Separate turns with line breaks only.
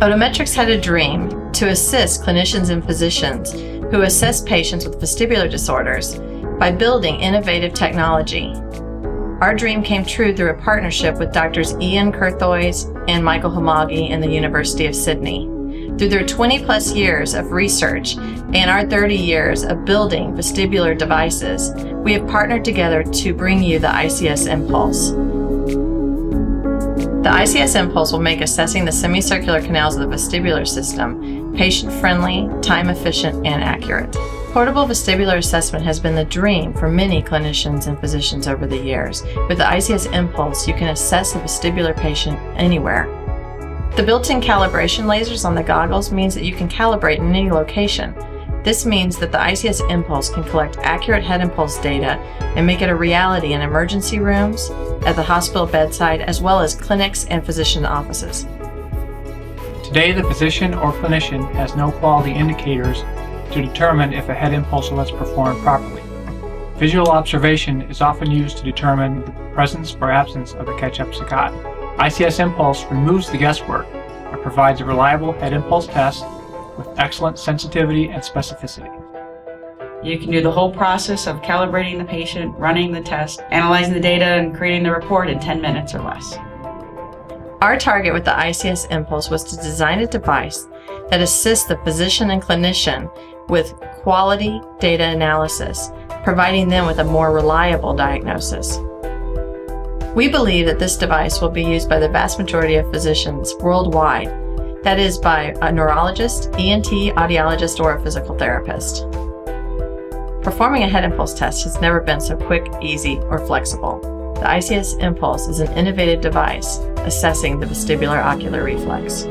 Otometrics had a dream to assist clinicians and physicians who assess patients with vestibular disorders by building innovative technology. Our dream came true through a partnership with Drs. Ian Curthoys and Michael Halmagyi in the University of Sydney. Through their 20 plus years of research and our 30 years of building vestibular devices, we have partnered together to bring you the ICS Impulse. The ICS Impulse will make assessing the semicircular canals of the vestibular system patient-friendly, time-efficient, and accurate. Portable vestibular assessment has been the dream for many clinicians and physicians over the years. With the ICS Impulse, you can assess a vestibular patient anywhere. The built-in calibration lasers on the goggles means that you can calibrate in any location. This means that the ICS Impulse can collect accurate head impulse data and make it a reality in emergency rooms, at the hospital bedside, as well as clinics and physician offices.
Today, the physician or clinician has no quality indicators to determine if a head impulse was performed properly. Visual observation is often used to determine the presence or absence of a catch-up saccade. ICS Impulse removes the guesswork and provides a reliable head impulse test with excellent sensitivity and specificity.
You can do the whole process of calibrating the patient, running the test, analyzing the data, and creating the report in 10 minutes or less.
Our target with the ICS Impulse was to design a device that assists the physician and clinician with quality data analysis, providing them with a more reliable diagnosis. We believe that this device will be used by the vast majority of physicians worldwide that is by a neurologist, ENT, audiologist, or a physical therapist. Performing a head impulse test has never been so quick, easy, or flexible. The ICS Impulse is an innovative device assessing the vestibular ocular reflex.